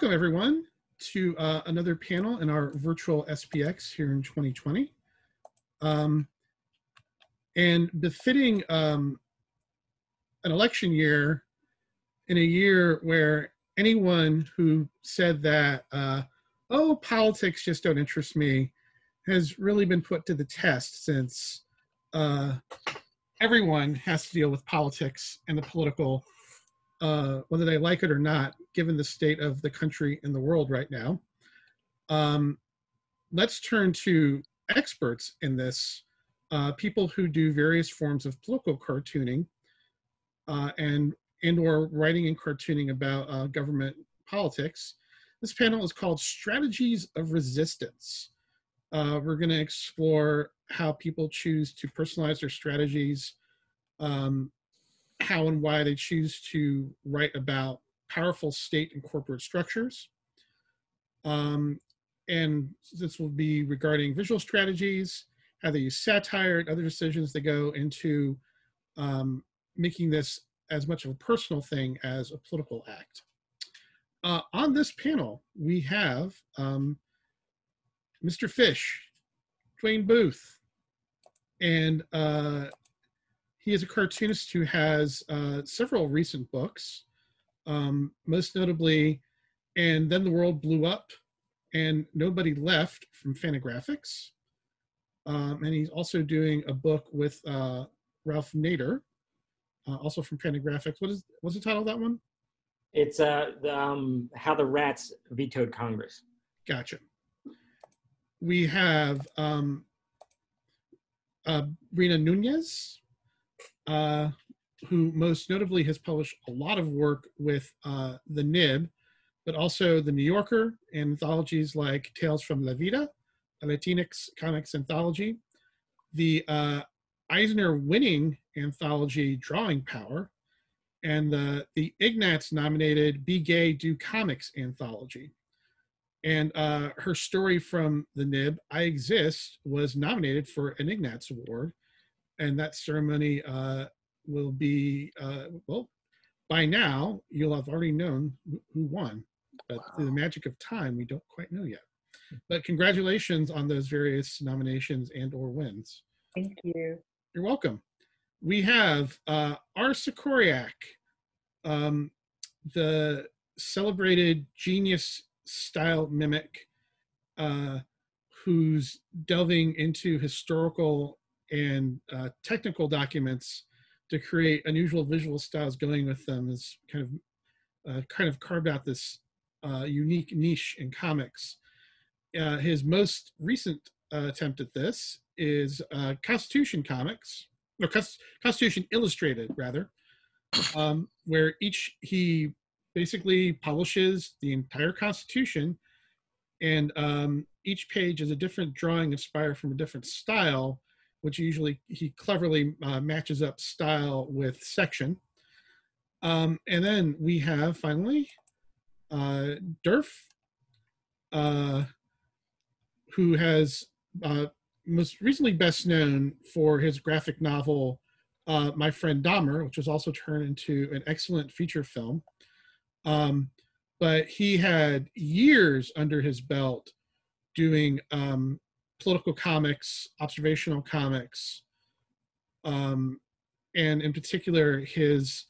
Welcome, everyone, to uh, another panel in our virtual SPX here in 2020. Um, and befitting um, an election year in a year where anyone who said that, uh, oh, politics just don't interest me, has really been put to the test since uh, everyone has to deal with politics and the political, uh, whether they like it or not, given the state of the country and the world right now. Um, let's turn to experts in this, uh, people who do various forms of political cartooning uh, and and or writing and cartooning about uh, government politics. This panel is called Strategies of Resistance. Uh, we're going to explore how people choose to personalize their strategies, um, how and why they choose to write about powerful state and corporate structures. Um, and this will be regarding visual strategies, how they use satire and other decisions that go into um, making this as much of a personal thing as a political act. Uh, on this panel, we have um, Mr. Fish, Dwayne Booth, and uh, he is a cartoonist who has uh, several recent books, um, most notably, And Then the World Blew Up and Nobody Left from Fantagraphics. Um, and he's also doing a book with uh, Ralph Nader, uh, also from Fantagraphics. What is what's the title of that one? It's uh, the, um, how the rats vetoed Congress. Gotcha. We have um, uh, Rina Nunez, uh, who most notably has published a lot of work with uh, the Nib, but also the New Yorker and anthologies like Tales from La Vida, a Latinx comics anthology, the uh, Eisner winning anthology Drawing Power, and the, the Ignatz nominated Be Gay, Do Comics anthology. And uh, her story from the Nib, I Exist, was nominated for an Ignatz Award. And that ceremony uh, will be, uh, well, by now, you'll have already known who won. But wow. through the magic of time, we don't quite know yet. But congratulations on those various nominations and or wins. Thank you. You're welcome. We have uh, R. Sikoryak, um, the celebrated genius style mimic uh, who's delving into historical and uh, technical documents to create unusual visual styles going with them is kind of uh, kind of carved out this uh, unique niche in comics. Uh, his most recent uh, attempt at this is Constitution Comics, or Constitution Illustrated, rather, um, where each he basically publishes the entire Constitution, and um, each page is a different drawing inspired from a different style, which usually he cleverly uh, matches up style with section. Um, and then we have finally uh, Derf, uh, who has uh, most recently best known for his graphic novel uh, My Friend Dahmer, which was also turned into an excellent feature film. Um, but he had years under his belt doing um, political comics, observational comics, um, and in particular his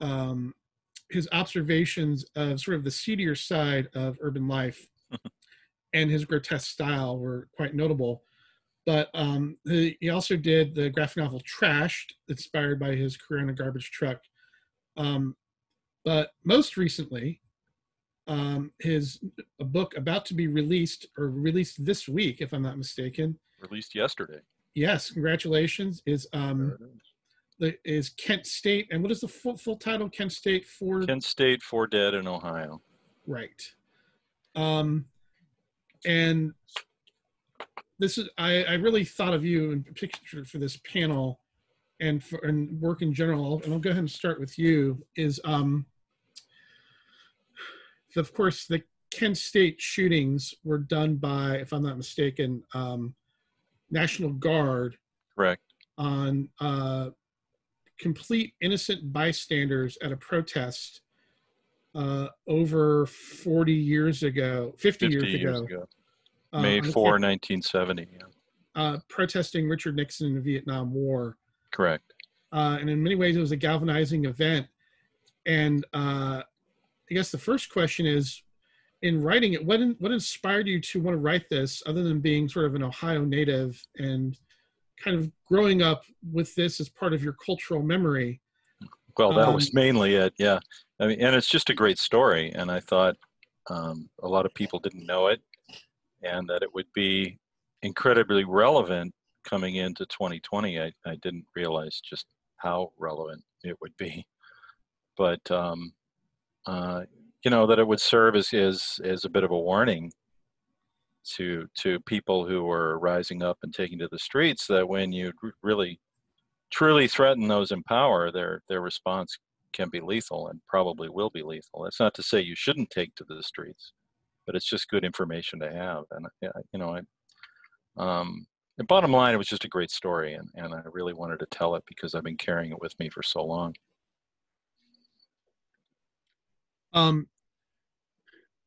um, his observations of sort of the seedier side of urban life and his grotesque style were quite notable. But um, he, he, also did the graphic novel Trashed, inspired by his career on a garbage truck. Um, but most recently, um, his a book about to be released or released this week, if I'm not mistaken. Released yesterday. Yes, congratulations. Is um, the, is Kent State, and what is the full, full title? Kent State for Kent State Four Dead in Ohio. Right. Um, and this is I, I really thought of you in particular for this panel and for and work in general and i'll go ahead and start with you is um of course the kent state shootings were done by if i'm not mistaken um national guard correct on uh complete innocent bystanders at a protest uh, over 40 years ago, 50, 50 years, years ago, ago. uh, May on 4, camp- 1970. Yeah. uh, protesting Richard Nixon in the Vietnam War. Correct. uh, and in many ways it was a galvanizing event. And uh, I guess the first question is, in writing it, what in, what inspired you to want to write this, other than being sort of an Ohio native and kind of growing up with this as part of your cultural memory? Well, that Um, was mainly it. Yeah. I mean, and it's just a great story. And I thought um, a lot of people didn't know it and that it would be incredibly relevant coming into 2020. I, I didn't realize just how relevant it would be. But, um, uh, you know, that it would serve as, as, as a bit of a warning to, to people who were rising up and taking to the streets that when you really truly threaten those in power, their their response can be lethal and probably will be lethal. That's not to say you shouldn't take to the streets, but it's just good information to have. And you know, I, um, bottom line, it was just a great story, and and I really wanted to tell it because I've been carrying it with me for so long. Um,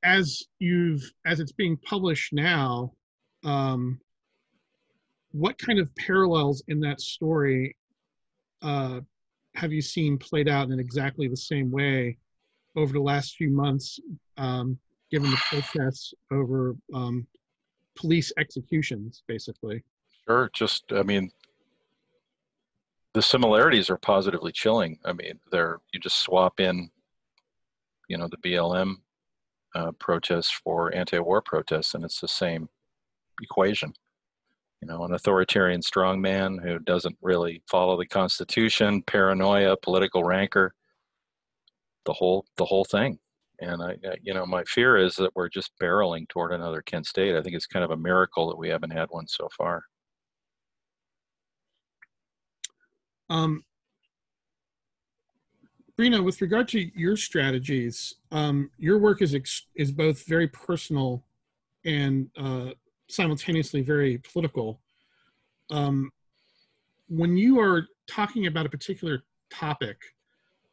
as you've as it's being published now, um, what kind of parallels in that story uh, have you seen played out in exactly the same way over the last few months, um, given the protests over um, police executions, basically? Sure, just I mean, the similarities are positively chilling. I mean, they're you just swap in, you know, the BLM uh, protests for anti-war protests, and it's the same equation. You know, an authoritarian strongman who doesn't really follow the Constitution, paranoia, political rancor, the whole the whole thing. And I, I, you know, my fear is that we're just barreling toward another Kent State. I think it's kind of a miracle that we haven't had one so far. Um, Breena, with regard to your strategies, um, your work is is both very personal and uh, simultaneously very political. Um, when you are talking about a particular topic,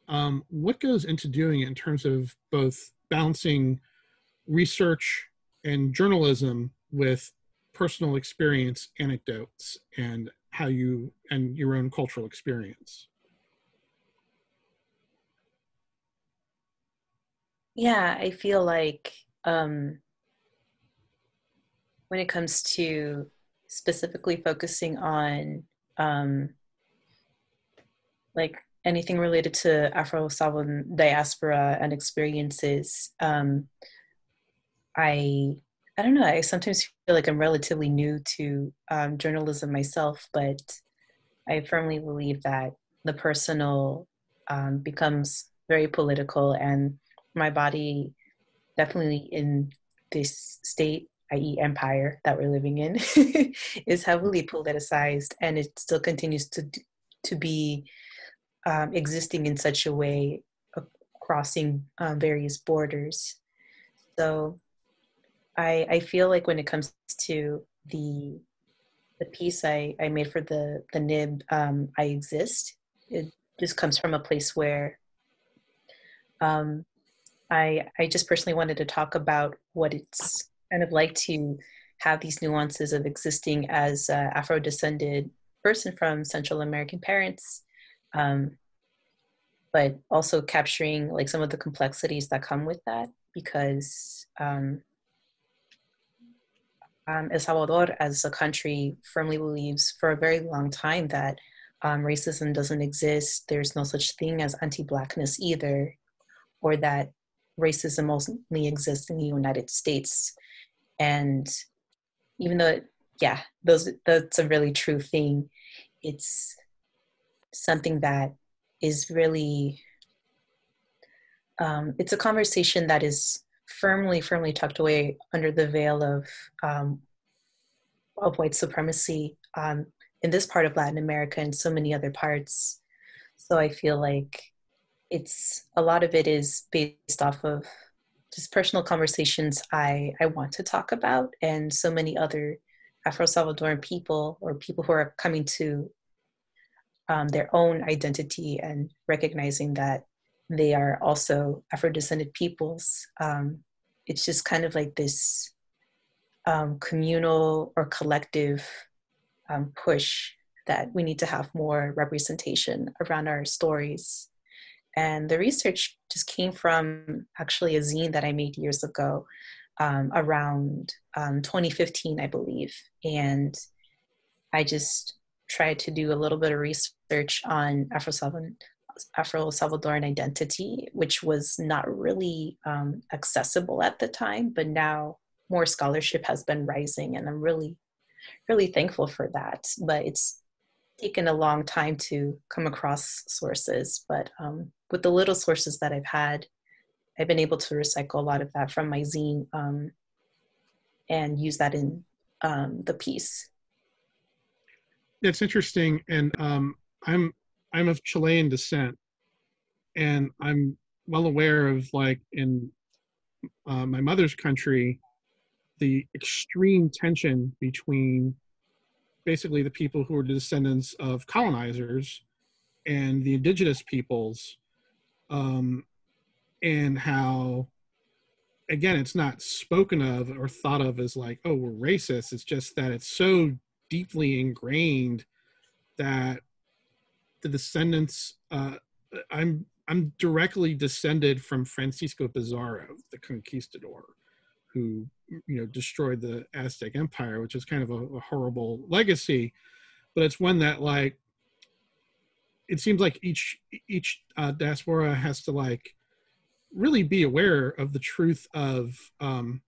um, what goes into doing it in terms of both balancing research and journalism with personal experience, anecdotes, and how you and your own cultural experience? Yeah, I feel like um, when it comes to specifically focusing on um, like anything related to Afro-Salvadoran diaspora and experiences, um, I I don't know. I sometimes feel like I'm relatively new to um, journalism myself, but I firmly believe that the personal um, becomes very political and my body definitely in this state i.e empire that we're living in is heavily politicized and it still continues to to be um, existing in such a way uh, crossing um, various borders. So i i feel like when it comes to the the piece i i made for the the nib um, i exist it just comes from a place where um, I, I just personally wanted to talk about what it's kind of like to have these nuances of existing as Afro descended person from Central American parents, um, but also capturing like some of the complexities that come with that because um, um, El Salvador as a country firmly believes for a very long time that um, racism doesn't exist. There's no such thing as anti-blackness either, or that racism only exists in the United States. And even though, yeah, those that's a really true thing, it's something that is really um, it's a conversation that is firmly, firmly tucked away under the veil of um, of white supremacy um, in this part of Latin America and so many other parts. So I feel like it's a lot of it is based off of just personal conversations I, I want to talk about and so many other Afro Salvadoran people or people who are coming to um, their own identity and recognizing that they are also Afro-descended peoples. Um, it's just kind of like this um, communal or collective um, push that we need to have more representation around our stories. And the research just came from actually a zine that I made years ago um, around um, 2015, I believe. And I just tried to do a little bit of research on Afro Salvadoran identity, which was not really um, accessible at the time, but now more scholarship has been rising, and I'm really, really thankful for that. But it's taken a long time to come across sources, but um, with the little sources that I've had, I've been able to recycle a lot of that from my zine um, and use that in um, the piece. It's interesting, and um, I'm I'm of Chilean descent, and I'm well aware of like in uh, my mother's country, the extreme tension between basically the people who are descendants of colonizers and the indigenous peoples, um, and how again it's not spoken of or thought of as like oh we're racist. It's just that it's so deeply ingrained that the descendants uh, i'm i'm directly descended from francisco pizarro the conquistador who you know destroyed the aztec empire which is kind of a, a horrible legacy. But it's one that like it seems like each each uh, diaspora has to like really be aware of the truth of um,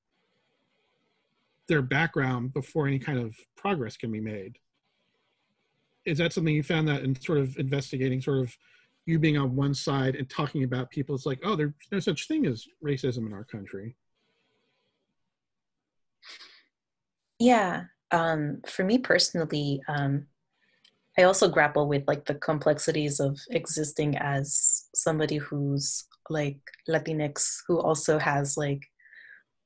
their background before any kind of progress can be made. Is that something you found that in sort of investigating sort of you being on one side and talking about people it's like oh there's no such thing as racism in our country? Yeah um, for me personally um, i also grapple with like the complexities of existing as somebody who's like latinx who also has like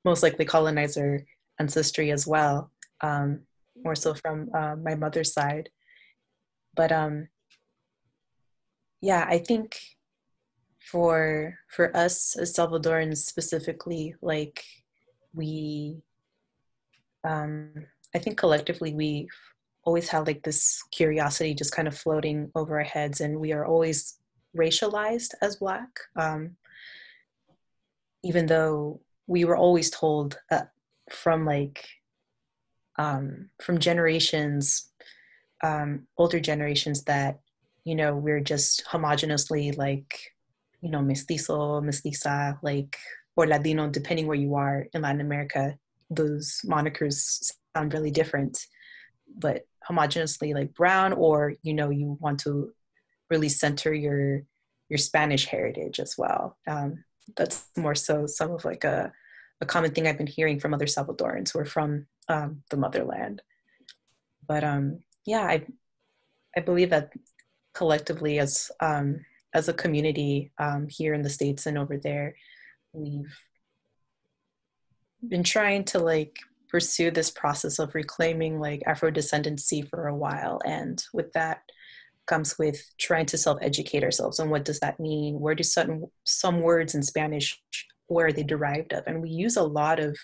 most likely colonizer ancestry as well um, more so from uh, my mother's side. But um yeah i think for for us as salvadorans specifically like we um i think collectively we always had like this curiosity just kind of floating over our heads and we are always racialized as black um even though we were always told uh, from like um from generations um, older generations that you know we're just homogeneously like you know mestizo mestiza like or latino depending where you are in latin america those monikers sound really different. But homogeneously like brown or you know you want to really center your your spanish heritage as well. Um, that's more so some of like a, a common thing i've been hearing from other salvadorans who are from um, the motherland. But um yeah, I I believe that collectively as um, as a community um, here in the states and over there, we've been trying to like pursue this process of reclaiming like Afro descendancy for a while, and with that comes with trying to self-educate ourselves on what does that mean where do certain some words in spanish where are they derived of and we use a lot of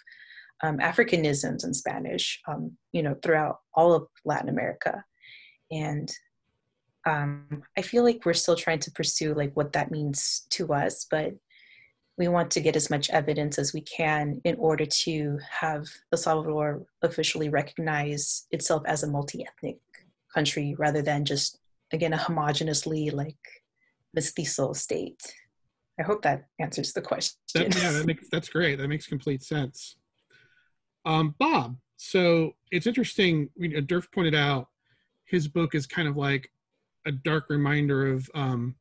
um, Africanisms in Spanish, um, you know, throughout all of Latin America. And um, I feel like we're still trying to pursue like what that means to us, but we want to get as much evidence as we can in order to have El Salvador officially recognize itself as a multi-ethnic country rather than just again a homogeneously like mestizo state. I hope that answers the question. That, yeah, that makes that's great. That makes complete sense. Um, Bob, so it's interesting. You know, Derf pointed out his book is kind of like a dark reminder of um,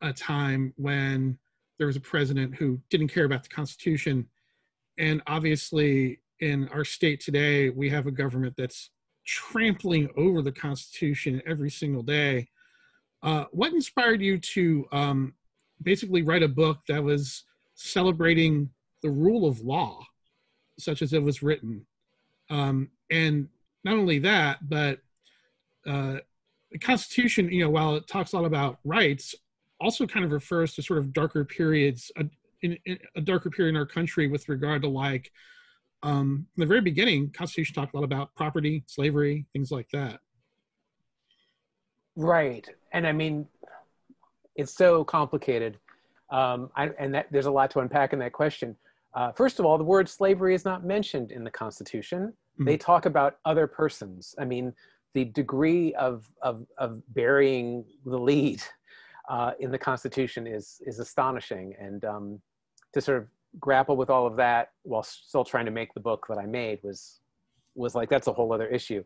a time when there was a president who didn't care about the Constitution. And obviously, in our state today, we have a government that's trampling over the Constitution every single day. Uh, what inspired you to um, basically write a book that was celebrating the rule of law? such as it was written. Um, and not only that, but uh, the Constitution, you know, while it talks a lot about rights, also kind of refers to sort of darker periods, a, in, in a darker period in our country with regard to like, um, in the very beginning, Constitution talked a lot about property, slavery, things like that. Right, and I mean, it's so complicated, um, I, and that, there's a lot to unpack in that question. Uh, first of all, the word slavery is not mentioned in the Constitution. Mm-hmm. They talk about other persons. I mean, the degree of, of, of burying the lead uh, in the Constitution is, is astonishing. And um, to sort of grapple with all of that while still trying to make the book that I made was, was like, that's a whole other issue.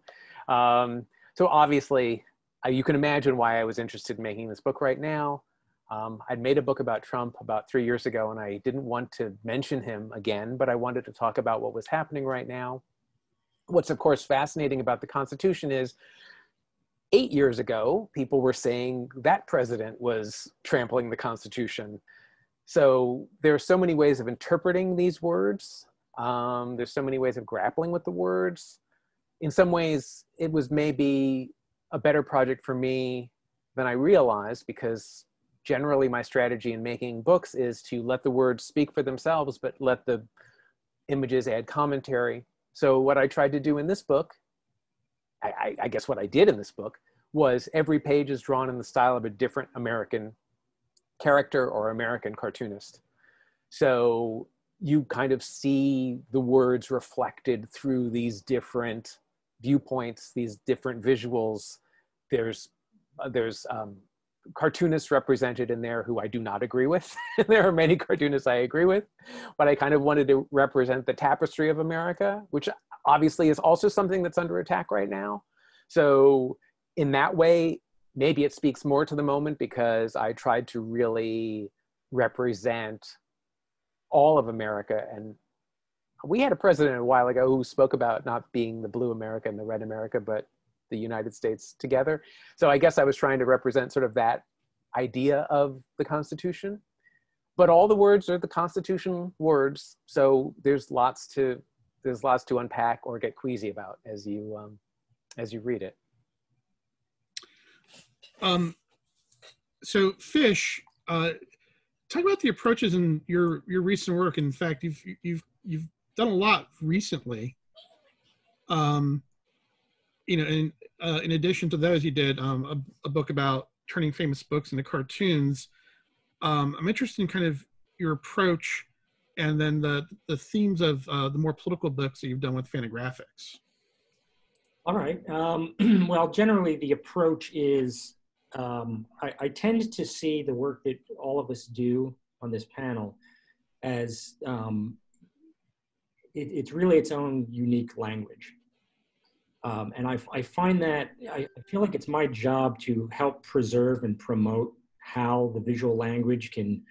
Um, so obviously, uh, you can imagine why I was interested in making this book right now. Um, I'd made a book about Trump about three years ago, and I didn't want to mention him again, but I wanted to talk about what was happening right now. What's, of course, fascinating about the Constitution is eight years ago, people were saying that president was trampling the Constitution. So there are so many ways of interpreting these words. Um, there's so many ways of grappling with the words. In some ways, it was maybe a better project for me than I realized because generally my strategy in making books is to let the words speak for themselves, but let the images add commentary. So what I tried to do in this book, I, I, guess what I did in this book, was every page is drawn in the style of a different American character or American cartoonist. So you kind of see the words reflected through these different viewpoints, these different visuals. There's uh, there's um, cartoonists represented in there who I do not agree with. there are many cartoonists I agree with, but I kind of wanted to represent the tapestry of America, which obviously is also something that's under attack right now. So in that way, maybe it speaks more to the moment because I tried to really represent all of America. And we had a president a while ago who spoke about not being the blue America and the red America, but the United States together. So I guess I was trying to represent sort of that idea of the Constitution. But all the words are the Constitution words, so there's lots to there's lots to unpack or get queasy about as you um, as you read it. Um, so fish, uh, talk about the approaches in your your recent work. In fact, you've you've you've done a lot recently. Um, you know, in uh, in addition to those, you did um, a, a, book about turning famous books into cartoons. Um, I'm interested in kind of your approach, and then the the themes of uh, the more political books that you've done with Fantagraphics. All right. Um, well, generally, the approach is um, I, I, tend to see the work that all of us do on this panel as um, it, it's really its own unique language. Um, and I, I, find that I, feel like it's my job to help preserve and promote how the visual language can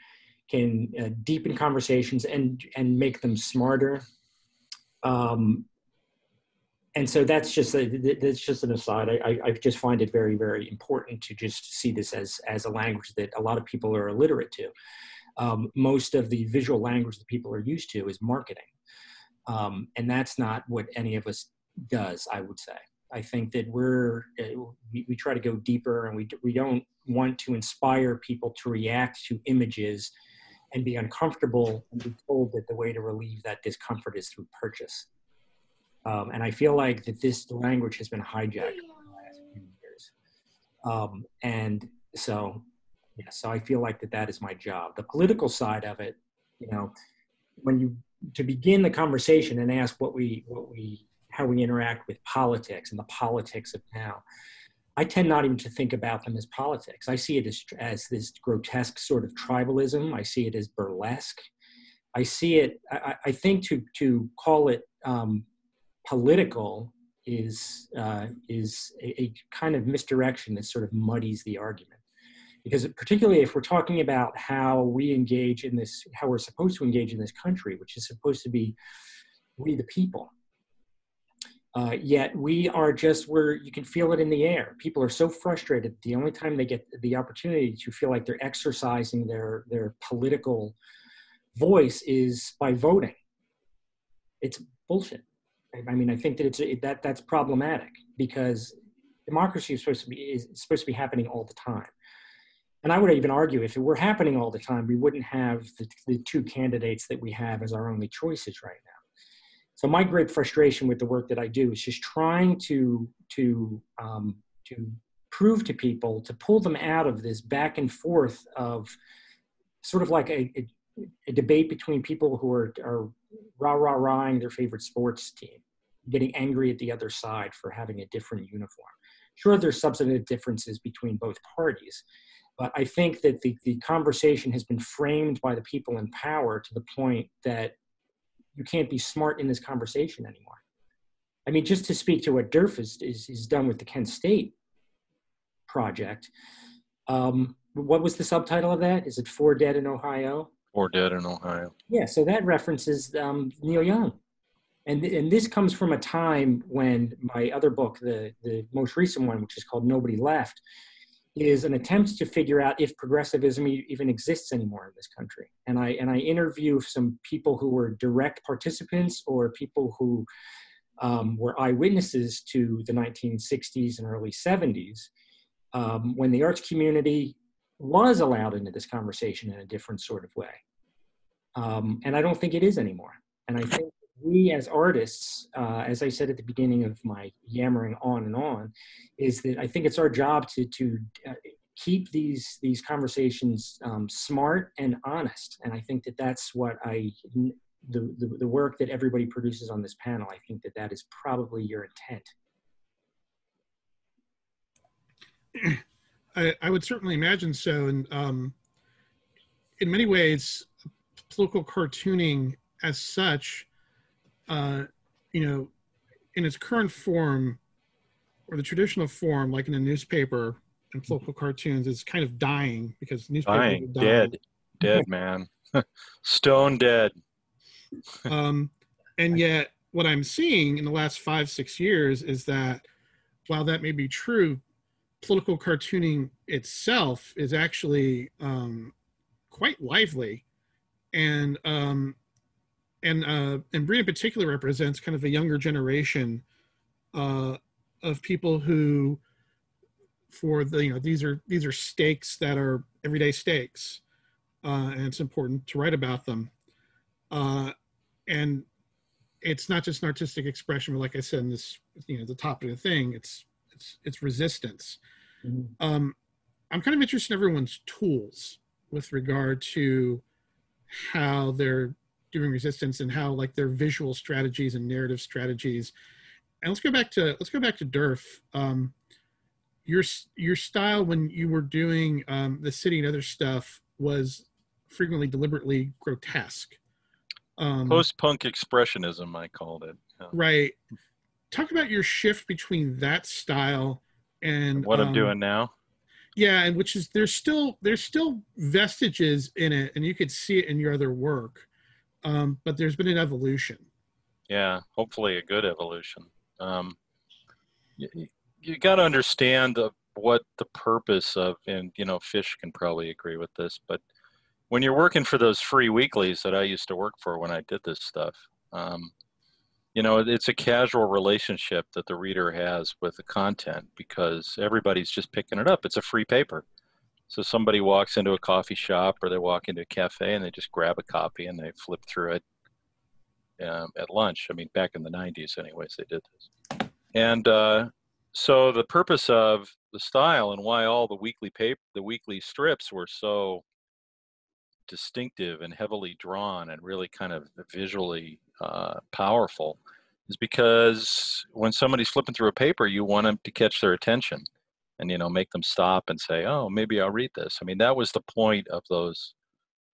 can uh, deepen conversations and and make them smarter. Um, and so that's just a, that's just an aside. I, I just find it very very important to just see this as as a language that a lot of people are illiterate to. Um, most of the visual language that people are used to is marketing, um, and that's not what any of us does, I would say. I think that we're uh, we, try to go deeper, and we we don't want to inspire people to react to images and be uncomfortable and be told that the way to relieve that discomfort is through purchase. Um, and I feel like that this language has been hijacked. Um, and so, yeah, so I feel like that that is my job. The political side of it, you know, when you to begin the conversation and ask what we what we how we interact with politics and the politics of now. I tend not even to think about them as politics. I see it as, as this grotesque sort of tribalism. I see it as burlesque. I see it, I, I think to, to call it um, political is, uh, is a, a kind of misdirection that sort of muddies the argument. Because particularly if we're talking about how we engage in this, how we're supposed to engage in this country, which is supposed to be we the people, uh, yet we are just where you can feel it in the air. People are so frustrated. The only time they get the opportunity to feel like they're exercising their their political voice is by voting. It's bullshit. I mean, I think that it's that that's problematic because democracy is supposed to be is supposed to be happening all the time. and I would even argue if it were happening all the time, we wouldn't have the, the two candidates that we have as our only choices right now. So my great frustration with the work that I do is just trying to to um, to prove to people to pull them out of this back and forth of sort of like a, a, a debate between people who are, are rah rah rahing their favorite sports team, getting angry at the other side for having a different uniform. Sure, there's substantive differences between both parties, but I think that the, the conversation has been framed by the people in power to the point that you can't be smart in this conversation anymore. I mean, just to speak to what Derf is, is, is done with the Kent State project, um, what was the subtitle of that? Is it Four Dead in Ohio? Four Dead in Ohio. Yeah, so that references um, Neil Young. And, and this comes from a time when my other book, the, the most recent one, which is called Nobody Left, is an attempt to figure out if progressivism even exists anymore in this country. And I and I interview some people who were direct participants or people who um, were eyewitnesses to the 1960s and early 70s um, when the arts community was allowed into this conversation in a different sort of way. Um, and I don't think it is anymore. And I think we as artists, uh, as I said at the beginning of my yammering on and on, is that I think it's our job to to uh, keep these these conversations um, smart and honest. And I think that that's what I the, the the work that everybody produces on this panel. I think that that is probably your intent. I, I would certainly imagine so, and um, in many ways, political cartooning as such uh, you know, in its current form, or the traditional form, like in a newspaper and political cartoons, is kind of dying because newspapers dying, dying. dead, dead man, stone dead. um, and yet, what I'm seeing in the last five, six years is that while that may be true, political cartooning itself is actually um, quite lively, and um, and uh, and Bree in particular represents kind of a younger generation uh, of people who, for the you know these are these are stakes that are everyday stakes, uh, and it's important to write about them, uh, and it's not just an artistic expression, but like I said in this you know the top of the thing, it's it's it's resistance. Mm-hmm. Um, I'm kind of interested in everyone's tools with regard to how they're doing resistance and how like their visual strategies and narrative strategies. And let's go back to let's go back to Derf. Um, your your style when you were doing um, the city and other stuff was frequently deliberately grotesque. Um, Post punk expressionism, I called it. Yeah. Right. Talk about your shift between that style and what I'm doing um, now. Yeah, and which is there's still there's still vestiges in it, and you could see it in your other work um, but there's been an evolution. Yeah, hopefully a good evolution. Um, you, you got to understand what the purpose of, and you know, Fish can probably agree with this, but when you're working for those free weeklies that I used to work for when I did this stuff, um, you know, it's a casual relationship that the reader has with the content because everybody's just picking it up. It's a free paper. So somebody walks into a coffee shop or they walk into a cafe and they just grab a copy and they flip through it um, at lunch. I mean, back in the 90s, anyways, they did this. And uh, so the purpose of the style and why all the weekly paper, the weekly strips were so distinctive and heavily drawn and really kind of visually uh, powerful is because when somebody's flipping through a paper, you want them to catch their attention and you know make them stop and say oh maybe i'll read this i mean that was the point of those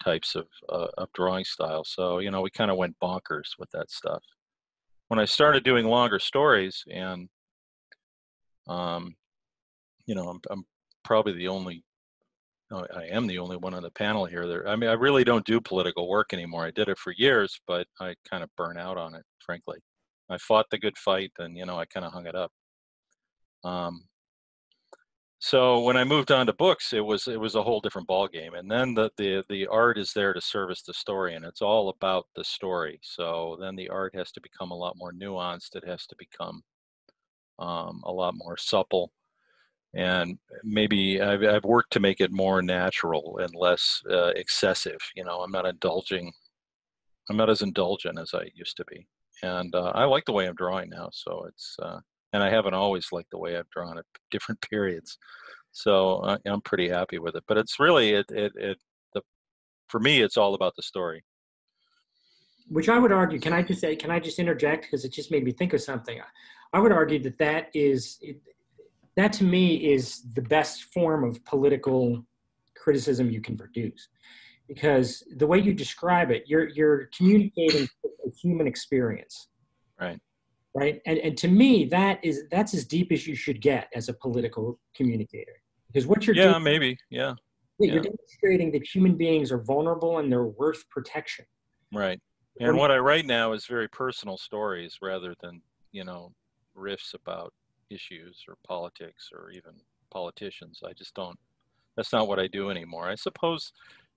types of, uh, of drawing styles so you know we kind of went bonkers with that stuff when i started doing longer stories and um, you know I'm, I'm probably the only I am the only one on the panel here. There, I mean, I really don't do political work anymore. I did it for years, but I kind of burn out on it, frankly. I fought the good fight, and you know, I kind of hung it up. Um, so when I moved on to books, it was it was a whole different ball game. And then the the the art is there to service the story, and it's all about the story. So then the art has to become a lot more nuanced. It has to become um, a lot more supple, and maybe I've, I've worked to make it more natural and less uh, excessive. You know, I'm not indulging. I'm not as indulgent as I used to be, and uh, I like the way I'm drawing now. So it's uh, and I haven't always liked the way I've drawn at different periods. So uh, I'm pretty happy with it. But it's really it it it the for me it's all about the story. Which I would argue. Can I just say? Can I just interject because it just made me think of something. I would argue that that is that to me is the best form of political criticism you can produce because the way you describe it you're you're communicating a human experience right right and and to me that is that's as deep as you should get as a political communicator because what you're yeah doing, maybe yeah. yeah you're demonstrating that human beings are vulnerable and they're worth protection right and what i write now is very personal stories rather than you know riffs about issues or politics or even politicians. I just don't, that's not what I do anymore. I suppose,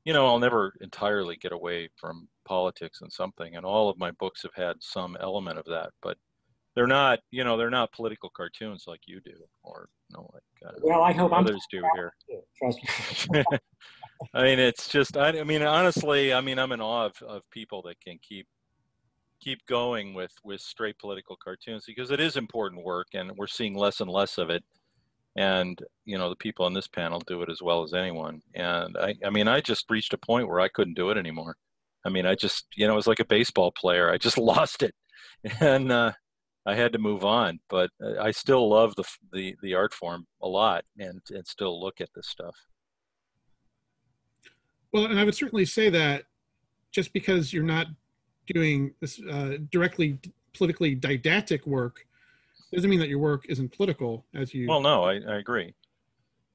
you know, I'll never entirely get away from politics and something, and all of my books have had some element of that, but they're not, you know, they're not political cartoons like you do, or you know, like uh, well, I hope others I'm do here. Trust me. I mean, it's just, I, I mean, honestly, I mean, I'm in awe of, of people that can keep keep going with with straight political cartoons because it is important work and we're seeing less and less of it. And you know the people on this panel do it as well as anyone. And i i mean i just reached a point where i couldn't do it anymore. I mean i just you know it was like a baseball player. I just lost it. And uh, i had to move on but uh, i still love the the the art form a lot and and still look at this stuff. Well and i would certainly say that just because you're not doing this uh, directly politically didactic work doesn't mean that your work isn't political as you well no i, I agree.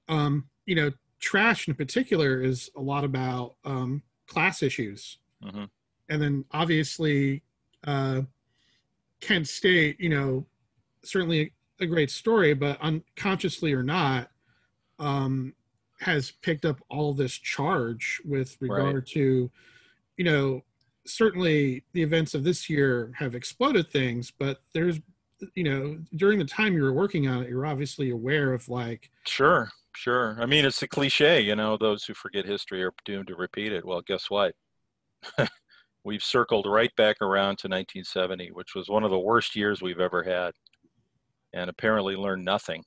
Um, you know trash in particular is a lot about um, class issues. Mm-hmm. and then obviously uh, kent state you know certainly a great story but unconsciously or not um, has picked up all this charge with regard right. to you know certainly the events of this year have exploded things, but there's, you know, during the time you were working on it, you're obviously aware of like. Sure, sure. I mean, it's a cliche, you know, those who forget history are doomed to repeat it. Well, guess what? we've circled right back around to 1970, which was one of the worst years we've ever had, and apparently learned nothing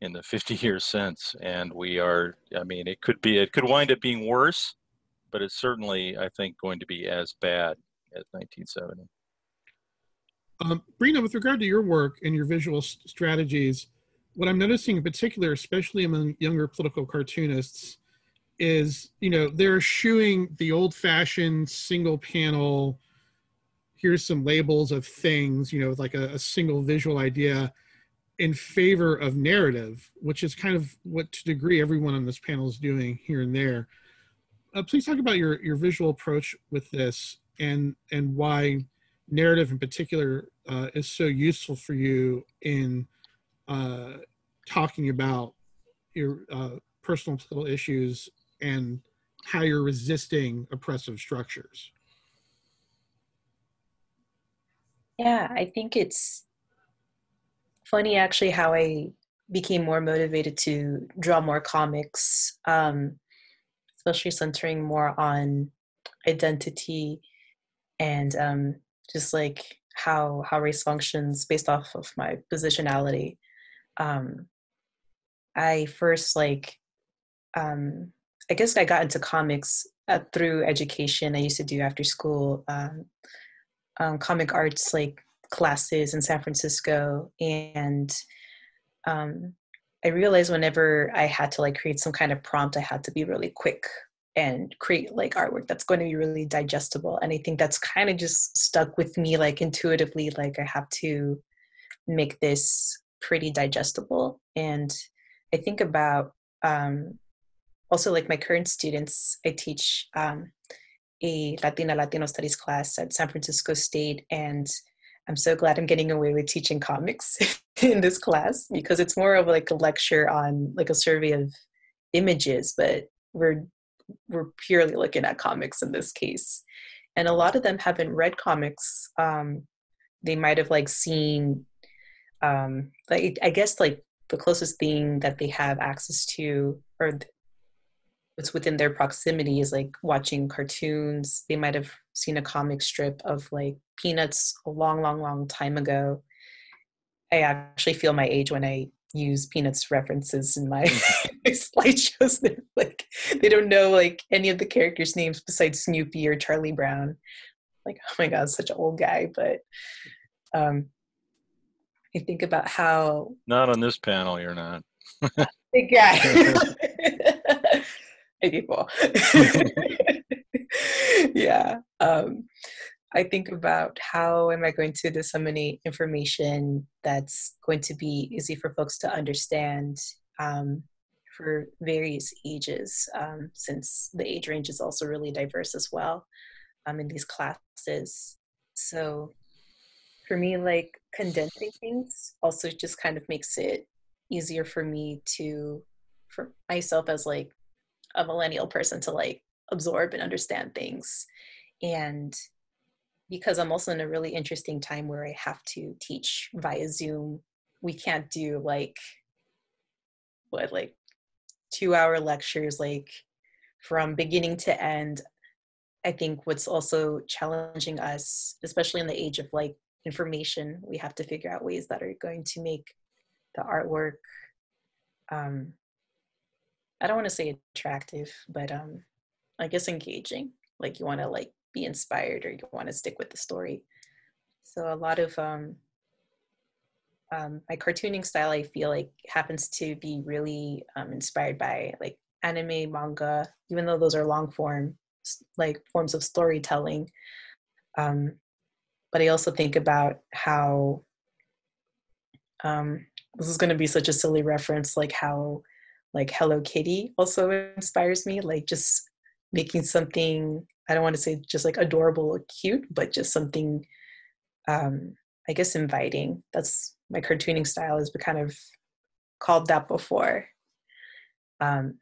in the 50 years since. And we are, I mean, it could be, it could wind up being worse but it's certainly, I think, going to be as bad as 1970. Um, Breena, with regard to your work and your visual strategies, what I'm noticing in particular, especially among younger political cartoonists, is you know they're eschewing the old-fashioned single panel. Here's some labels of things, you know, like a, a single visual idea, in favor of narrative, which is kind of what to degree everyone on this panel is doing here and there uh, please talk about your your visual approach with this and and why narrative in particular uh, is so useful for you in uh, talking about your uh, personal political issues and how you're resisting oppressive structures. Yeah, I think it's funny actually how I became more motivated to draw more comics. Um, especially centering more on identity and um, just like how how race functions based off of my positionality. Um, I first like um, I guess I got into comics uh, through education. I used to do after school um, um, comic arts like classes in San Francisco, and um, I realized whenever I had to like create some kind of prompt, I had to be really quick and create like artwork that's going to be really digestible. And I think that's kind of just stuck with me like intuitively, like I have to make this pretty digestible. And I think about um, also like my current students, I teach um, a Latina Latino studies class at San Francisco State and I'm so glad I'm getting away with teaching comics in this class because it's more of like a lecture on like a survey of images, but we're we're purely looking at comics in this case. And a lot of them haven't read comics. Um, they might have like seen um, like I guess like the closest thing that they have access to or what's within their proximity is like watching cartoons. They might have seen a comic strip of like Peanuts a long, long, long time ago. I actually feel my age when I use Peanuts references in my slideshows. They're like they don't know like any of the characters' names besides Snoopy or Charlie Brown. Like, oh my god, such an old guy. But um I think about how Not on this panel, you're not. big guy. People. yeah. Um I think about how am I going to disseminate information that's going to be easy for folks to understand um, for various ages, um, since the age range is also really diverse as well um, in these classes. So for me, like condensing things also just kind of makes it easier for me to, for myself as like a millennial person to like absorb and understand things. And because I'm also in a really interesting time where I have to teach via Zoom, we can't do like what like two hour lectures like from beginning to end. I think what's also challenging us, especially in the age of like information, we have to figure out ways that are going to make the artwork um I don't want to say attractive, but um I guess engaging. Like you want to like be inspired or you want to stick with the story. So a lot of um, um, my cartooning style, I feel like happens to be really um, inspired by like anime, manga, even though those are long form, like forms of storytelling. Um, but I also think about how um, this is going to be such a silly reference, like how like Hello Kitty also inspires me, like just making something I don't want to say just like adorable or cute, but just something, um, I guess, inviting. That's my cartooning style has been kind of called that before. Um,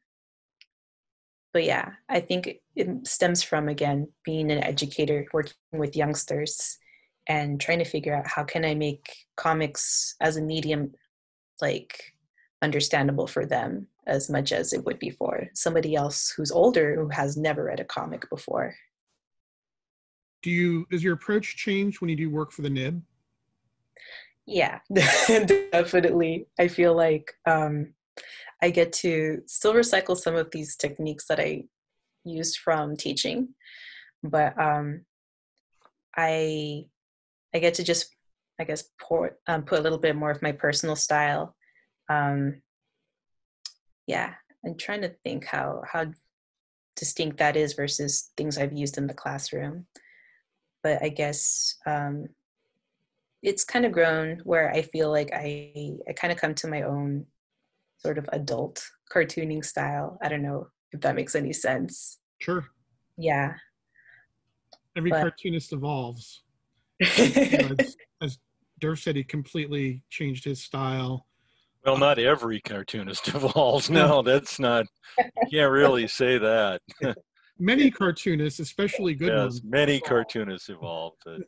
but yeah, I think it stems from again being an educator, working with youngsters, and trying to figure out how can I make comics as a medium like understandable for them as much as it would be for somebody else who's older who has never read a comic before. Do you does your approach change when you do work for the Nib? Yeah, definitely. I feel like um, I get to still recycle some of these techniques that I used from teaching, but um, I I get to just I guess pour, um, put a little bit more of my personal style um, yeah i'm trying to think how how distinct that is versus things i've used in the classroom but i guess um, it's kind of grown where i feel like i i kind of come to my own sort of adult cartooning style i don't know if that makes any sense Sure. yeah Every But- cartoonist evolves. You know, as, as Derf said, he completely changed his style. Well, not every cartoonist evolves. No, that's not. You can't really say that. Many cartoonists, especially good yes, ones, many cartoonists evolve. But,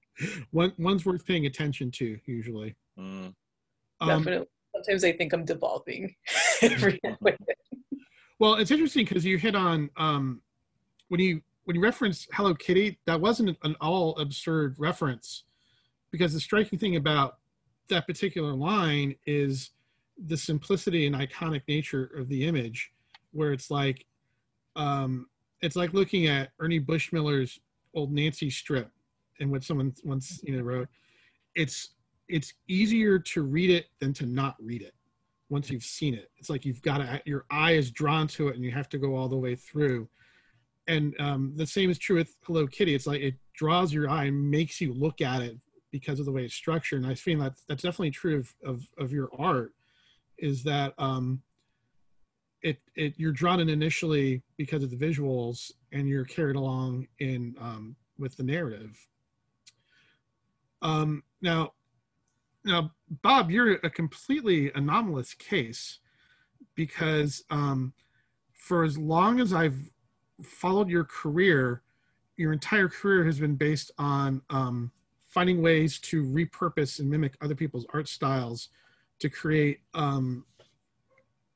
one, one's worth paying attention to usually. mm, Um, definitely sometimes i think i'm devolving Well, it's interesting because you hit on um, when you when you reference Hello Kitty, that wasn't an all absurd reference, because the striking thing about that particular line is the simplicity and iconic nature of the image, where it's like um, it's like looking at Ernie Bushmiller's old Nancy strip, and what someone once you know wrote. It's it's easier to read it than to not read it once you've seen it. It's like you've got to, your eye is drawn to it and you have to go all the way through. And um, the same is true with Hello Kitty. It's like it draws your eye and makes you look at it because of the way it's structured. And I feel that that's definitely true of, of, of your art is that um, it, it, you're drawn in initially because of the visuals and you're carried along in um, with the narrative. Um, now, now, Bob, you're a completely anomalous case because um, for as long as I've followed your career, your entire career has been based on um, finding ways to repurpose and mimic other people's art styles to create um,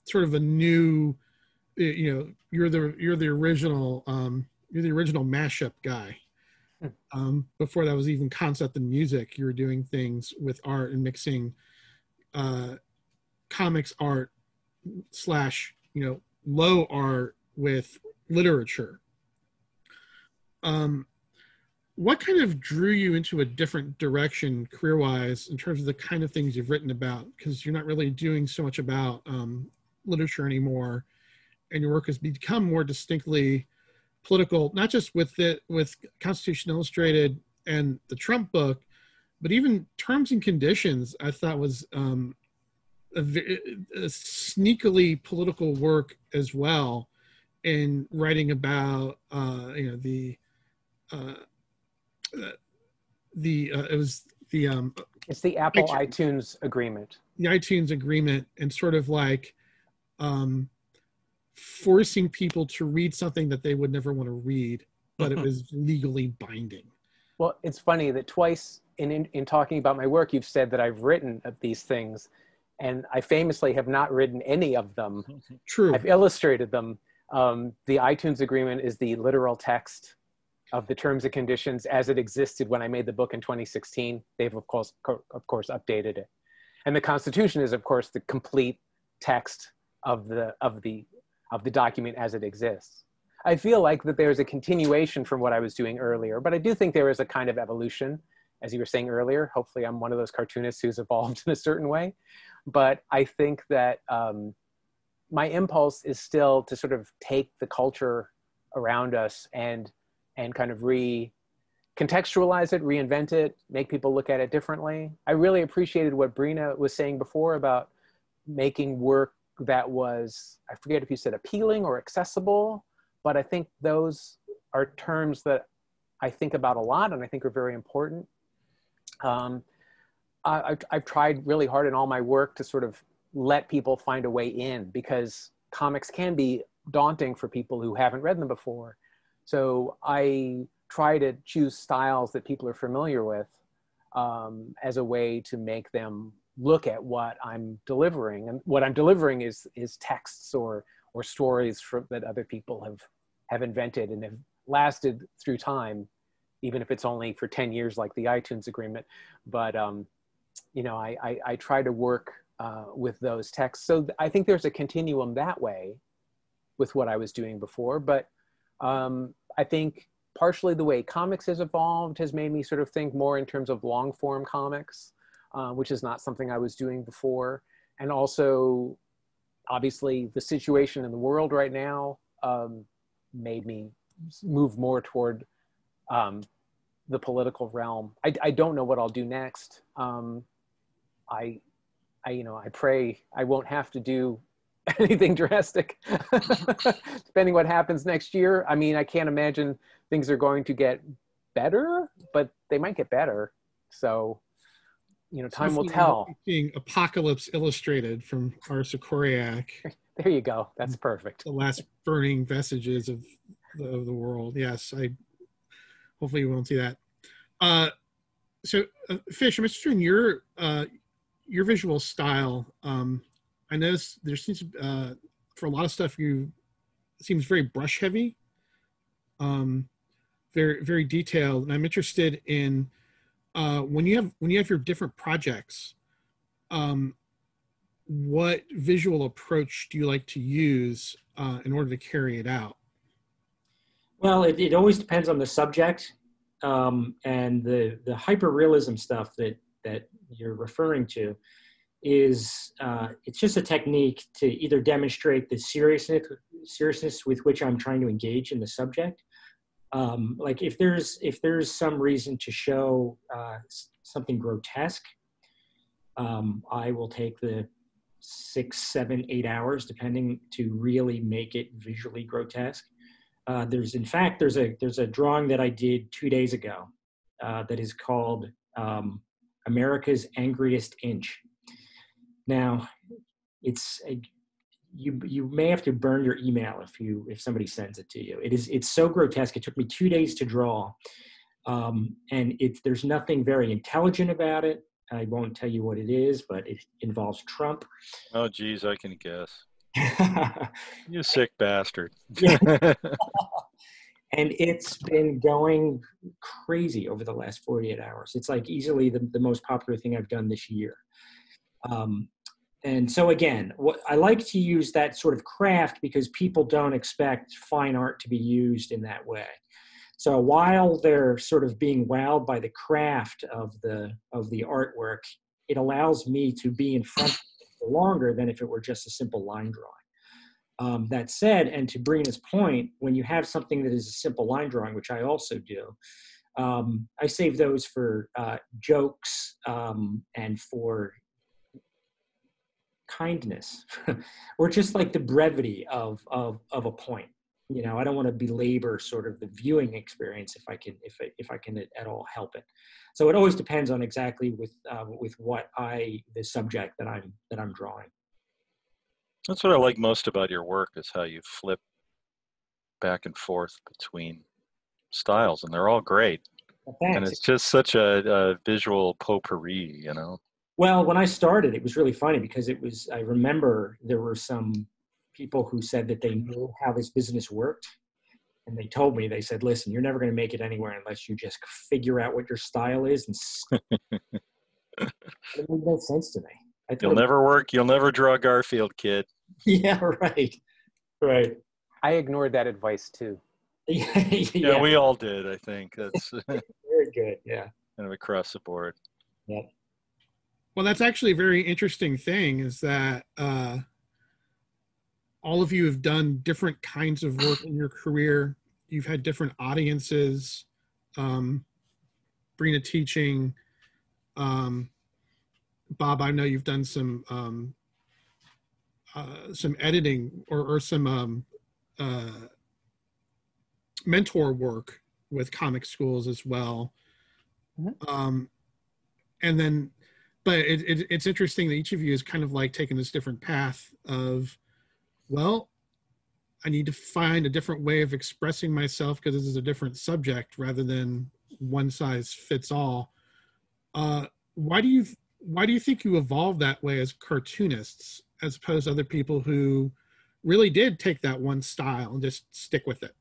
sort of a new, you know, you're the you're the original um, you're the original mashup guy. Hmm. Um, before that was even concept and music, you were doing things with art and mixing uh, comics art slash you know low art with literature. Um, what kind of drew you into a different direction career wise in terms of the kind of things you've written about? Because you're not really doing so much about um, literature anymore, and your work has become more distinctly political, not just with it with Constitution Illustrated and the Trump book, but even Terms and Conditions. I thought was um, a, a sneakily political work as well in writing about uh, you know the uh, the uh, it was the um, It's the Apple iTunes. iTunes agreement. the iTunes agreement and sort of like um, forcing people to read something that they would never want to read, but it was legally binding. Well, it's funny that twice in, in, in talking about my work, you've said that I've written of these things, and I famously have not written any of them. True. I've illustrated them. Um, the iTunes agreement is the literal text of the terms and conditions as it existed when I made the book in 2016. They've of course, of course, updated it, and the Constitution is of course the complete text of the of the of the document as it exists. I feel like that there's a continuation from what I was doing earlier, but I do think there is a kind of evolution, as you were saying earlier. Hopefully, I'm one of those cartoonists who's evolved in a certain way, but I think that um, my impulse is still to sort of take the culture around us and and kind of re contextualize it, reinvent it, make people look at it differently. I really appreciated what Breena was saying before about making work that was I forget if you said appealing or accessible, but I think those are terms that I think about a lot and I think are very important. Um, I, I've, I've tried really hard in all my work to sort of let people find a way in because comics can be daunting for people who haven't read them before. So I try to choose styles that people are familiar with um, as a way to make them look at what I'm delivering. And what I'm delivering is is texts or or stories for, that other people have have invented and have lasted through time, even if it's only for 10 years, like the iTunes agreement. But um, you know, I, I, I try to work uh, with those texts. So th- I think there's a continuum that way with what I was doing before. But um, I think partially the way comics has evolved has made me sort of think more in terms of long form comics, uh, which is not something I was doing before. And also, obviously, the situation in the world right now um, made me move more toward um, the political realm. I, I don't know what I'll do next. Um, I, I, you know, I pray I won't have to do anything drastic, depending what happens next year. I mean, I can't imagine things are going to get better, but they might get better. So, you know, time will tell. we'll be Seeing Apocalypse Illustrated from R. Sikoryak, There you go. That's perfect. the last burning vestiges of the, of the world. Yes, I hopefully you won't see that. Uh, so, uh, Fish, I'm interested in your uh, your visual style. Um, I noticed there seems uh, for a lot of stuff you seems very brush heavy, um, very very detailed, and I'm interested in uh, when you have when you have your different projects. Um, what visual approach do you like to use uh, in order to carry it out? Well, it, it always depends on the subject um, and the the hyper realism stuff that that you're referring to is uh, it's just a technique to either demonstrate the seriousness seriousness with which I'm trying to engage in the subject. Um, like if there's if there's some reason to show uh, something grotesque, um, I will take the six, seven, eight hours, depending, to really make it visually grotesque. Uh, there's, in fact, there's a there's a drawing that I did two days ago uh, that is called um, America's Angriest Inch. Now, it's a, you you may have to burn your email if you if somebody sends it to you. It is it's so grotesque. It took me two days to draw, um, and it's there's nothing very intelligent about it. I won't tell you what it is, but it involves Trump. Oh, geez, I can guess. you sick bastard. and it's been going crazy over the last 48 hours. It's like easily the, the most popular thing I've done this year. Um, and so again, what I like to use that sort of craft because people don't expect fine art to be used in that way. So while they're sort of being wowed by the craft of the of the artwork, it allows me to be in front longer than if it were just a simple line drawing. Um, that said, and to Breena's point, when you have something that is a simple line drawing, which I also do, um, I save those for uh, jokes um, and for kindness, or just like the brevity of, of, of a point. You know, I don't want to belabor sort of the viewing experience if I can, if I, if I can at all help it. So it always depends on exactly with uh, with what I the subject that I'm that I'm drawing. That's what I like most about your work is how you flip back and forth between styles, and they're all great. Well, And it's just such a, a visual potpourri, you know. Well, when I started, it was really funny because it was, I remember there were some people who said that they knew how this business worked. And they told me, they said, listen, you're never going to make it anywhere unless you just figure out what your style is. And it made no sense to me. I You'll thought- never work. You'll never draw Garfield, kid. Yeah, right. Right. I ignored that advice too. yeah, Yeah, yeah, we all did. I think that's very good. Yeah. Kind of across the board. Well, that's actually a very interesting thing is that uh, all of you have done different kinds of work in your career. You've had different audiences. Um, Breena teaching. Um, Bob, I know you've done some um, uh, some editing or, or some um, uh, mentor work with comic schools as well. Mhm. Um, and then but it, it, it's interesting that each of you is kind of like taking this different path of well i need to find a different way of expressing myself because this is a different subject rather than one size fits all uh, why do you why do you think you evolved that way as cartoonists as opposed to other people who really did take that one style and just stick with it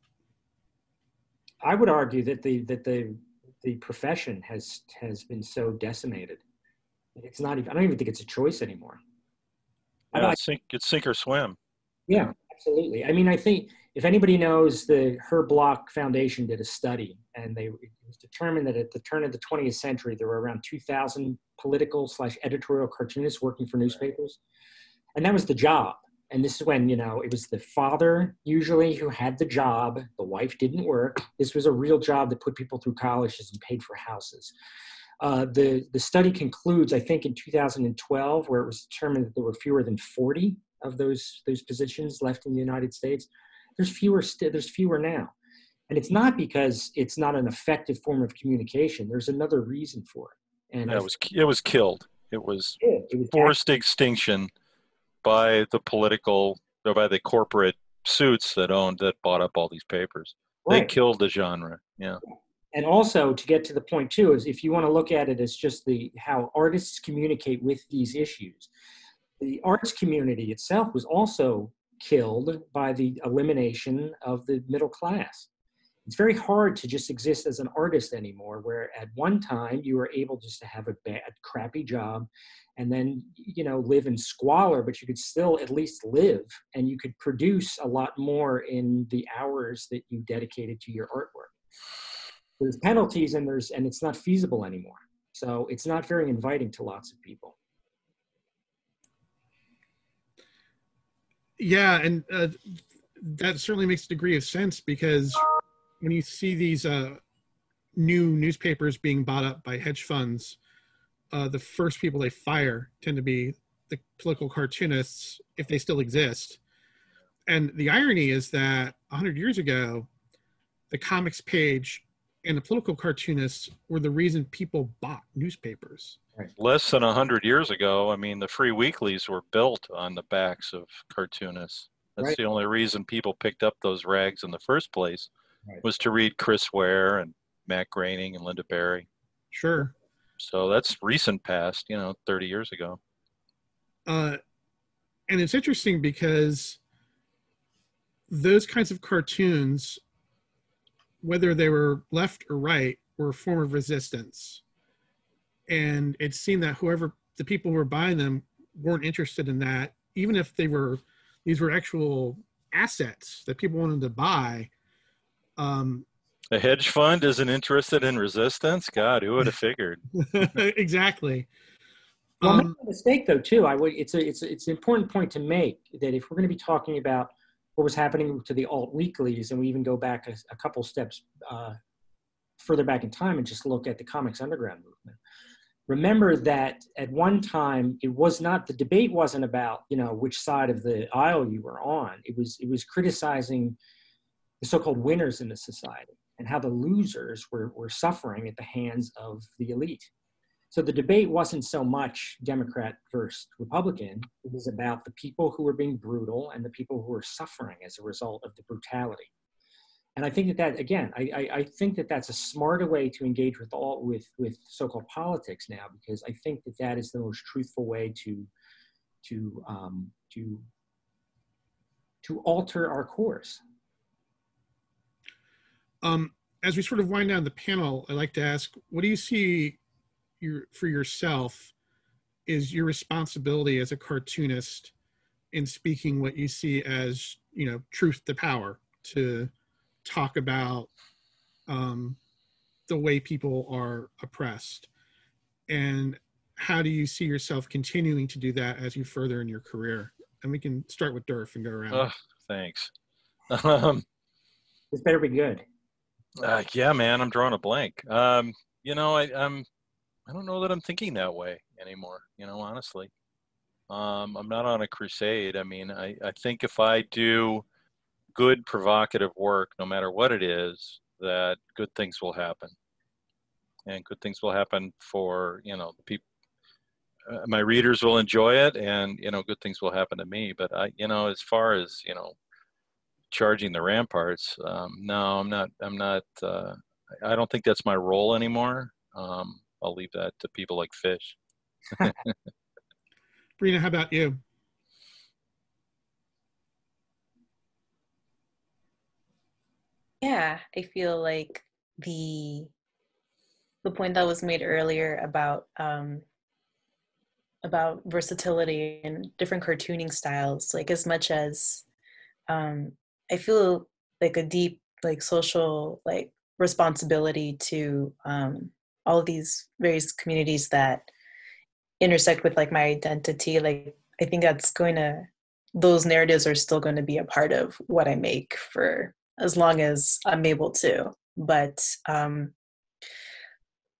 I would argue that the that the the profession has has been so decimated. It's not even. I don't even think it's a choice anymore. I Yeah, don't- it's sink, it's sink or swim. Yeah, absolutely. I mean, I think if anybody knows, the Herb Block Foundation did a study, and they it was determined that at the turn of the 20th century, there were around 2,000 political slash editorial cartoonists working for newspapers, and that was the job. And this is when you know it was the father usually who had the job. The wife didn't work. This was a real job that put people through colleges and paid for houses. Uh, the the study concludes, I think, in 2012, where it was determined that there were fewer than 40 of those those positions left in the United States. There's fewer. St- there's fewer now, and it's not because it's not an effective form of communication. There's another reason for it. And Yeah, it was it was killed. It was it was forced extinction by the political or by the corporate suits that owned that bought up all these papers. They killed the genre. Yeah. And also to get to the point too is if you want to look at it as just the how artists communicate with these issues the arts community itself was also killed by the elimination of the middle class. It's very hard to just exist as an artist anymore where at one time you were able just to have a bad crappy job and then you know live in squalor but you could still at least live and you could produce a lot more in the hours that you dedicated to your artwork there's penalties and there's and it's not feasible anymore so it's not very inviting to lots of people Yeah, and uh, that certainly makes a degree of sense because when you see these uh, new newspapers being bought up by hedge funds, uh, the first people they fire tend to be the political cartoonists, if they still exist. And the irony is that 100 years ago, the comics page and the political cartoonists were the reason people bought newspapers. Less than a hundred years ago, I mean, the free weeklies were built on the backs of cartoonists. That's Right. the only reason people picked up those rags in the first place Right. was to read Chris Ware and Matt Groening and Lynda Barry. Sure. So that's recent past, you know, 30 years ago. Uh, and it's interesting because those kinds of cartoons, whether they were left or right, were a form of resistance. And it seemed that whoever the people who were buying them weren't interested in that, even if they were these were actual assets that people wanted to buy. Um, a hedge fund isn't interested in resistance. God, who would have figured? exactly. Well, um, make a mistake though too. I would. It's a. It's a, it's an important point to make that if we're going to be talking about what was happening to the alt weeklies, and we even go back a, a couple steps uh, further back in time and just look at the comics underground movement. Remember that at one time it was not the debate wasn't about you know which side of the aisle you were on. It was it was criticizing the so-called winners in the society and how the losers were, were suffering at the hands of the elite. So the debate wasn't so much Democrat versus Republican. It was about the people who were being brutal and the people who were suffering as a result of the brutality. And I think that that again, I, I, I think that that's a smarter way to engage with all with with so-called politics now because I think that that is the most truthful way to to um, to to alter our course. Um, as we sort of wind down the panel, I'd like to ask, what do you see your, for yourself is your responsibility as a cartoonist in speaking what you see as, you know, truth to power to talk about um, the way people are oppressed? And how do you see yourself continuing to do that as you further in your career? And we can start with Derf and go around. Oh, thanks. Um, this better be good. Uh, yeah, man, I'm drawing a blank. Um, you know, I, I'm, I don't know that I'm thinking that way anymore. You know, honestly, um, I'm not on a crusade. I mean, I, I think if I do good, provocative work, no matter what it is, that good things will happen, and good things will happen for you know the people. Uh, my readers will enjoy it, and you know, good things will happen to me. But I, you know, as far as you know, charging the ramparts. Um, no, I'm not. I'm not. Uh, I don't think that's my role anymore. Um, I'll leave that to people like Fish. Breena, how about you? Yeah, I feel like the the point that was made earlier about um, about versatility and different cartooning styles, like as much as um, I feel like a deep like social like responsibility to um, all of these various communities that intersect with like my identity. Like I think that's going to those narratives are still going to be a part of what I make for as long as I'm able to. But um,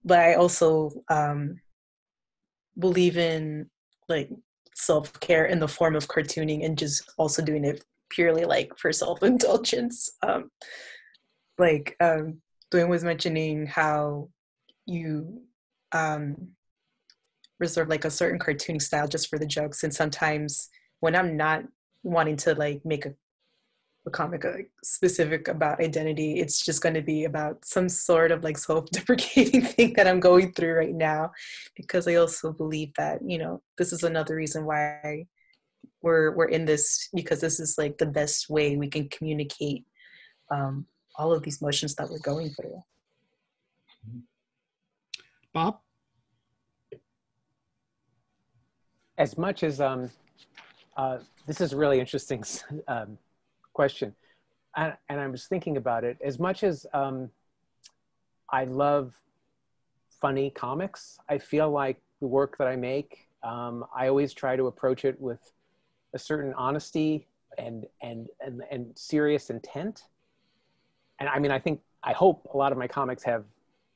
but I also um, believe in like self care in the form of cartooning and just also doing it purely like for self-indulgence um like um Dwayne was mentioning how you um reserve like a certain cartooning style just for the jokes and sometimes when i'm not wanting to like make a, a comic uh, specific about identity it's just going to be about some sort of like self-deprecating thing that i'm going through right now because i also believe that you know this is another reason why we're we're in this because this is like the best way we can communicate um, all of these motions that we're going through. Bob, as much as um, uh, this is a really interesting um, question, and, and, I was thinking about it. As much as um, I love funny comics, I feel like the work that I make, um, I always try to approach it with a certain honesty and and and, and serious intent. And I mean, I think I hope a lot of my comics have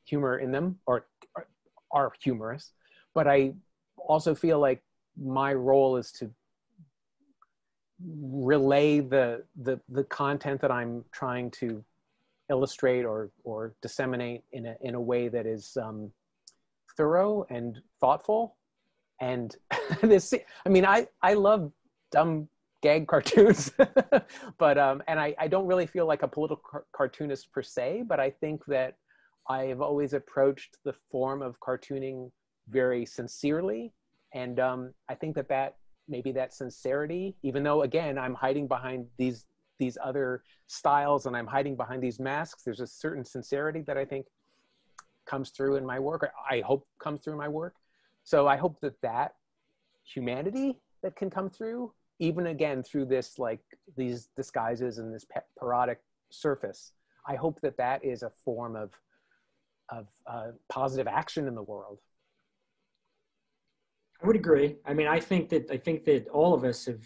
humor in them or, or are humorous, but I also feel like my role is to relay the the the content that I'm trying to illustrate or or disseminate in a in a way that is um, thorough and thoughtful. And this, I mean, I I love dumb gag cartoons but um, and I, I don't really feel like a political car- cartoonist per se but i think that I've always approached the form of cartooning very sincerely. And um, I think that that maybe that sincerity, even though again, I'm hiding behind these these other styles and I'm hiding behind these masks, there's a certain sincerity that I think comes through in my work. or I hope comes through my work. So I hope that that humanity that can come through, even again through this like these disguises and this parodic surface, I hope that that is a form of of uh, positive action in the world. I would agree. I mean, I think that I think that all of us have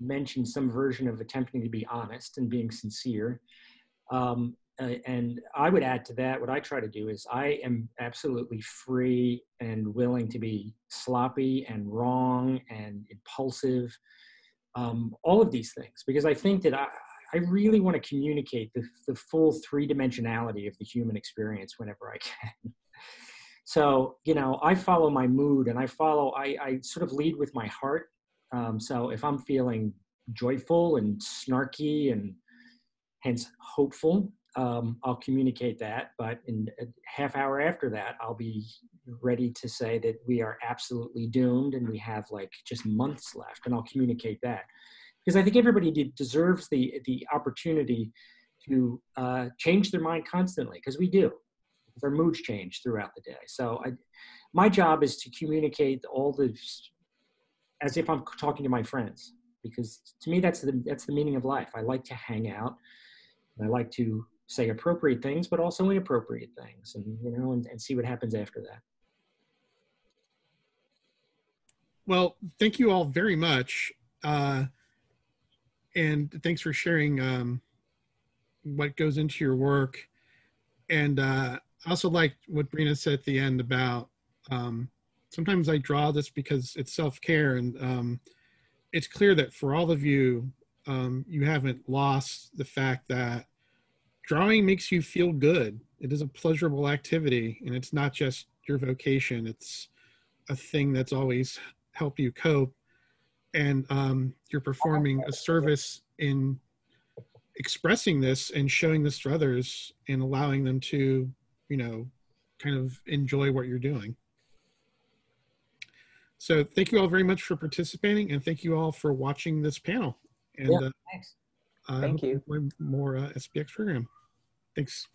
mentioned some version of attempting to be honest and being sincere. Um, uh, and I would add to that, what I try to do is I am absolutely free and willing to be sloppy and wrong and impulsive, um, all of these things, because I think that I, I really want to communicate the, the full three dimensionality of the human experience whenever I can. so, you know, I follow my mood and I follow, I, I sort of lead with my heart. Um, so if I'm feeling joyful and snarky and hence hopeful, um, I'll communicate that. But in a half hour after that, I'll be ready to say that we are absolutely doomed and we have like just months left, and I'll communicate that because I think everybody de- deserves the the opportunity to uh, change their mind constantly because we do. Their moods change throughout the day. So I, my job is to communicate all the as if I'm talking to my friends because to me that's the that's the meaning of life. I like to hang out. I like to say appropriate things, but also inappropriate things, and you know, and, and see what happens after that. Well, thank you all very much. Uh, and thanks for sharing um, what goes into your work. And uh, I also like what Breena said at the end about um, sometimes I draw this because it's self care. And um, it's clear that for all of you, um, you haven't lost the fact that drawing makes you feel good. It is a pleasurable activity, and it's not just your vocation, it's a thing that's always helped you cope. And um, you're performing a service in expressing this and showing this to others and allowing them to, you know, kind of enjoy what you're doing. So thank you all very much for participating and thank you all for watching this panel. And Yeah, uh, Thank you. More uh, SPX program. Thanks.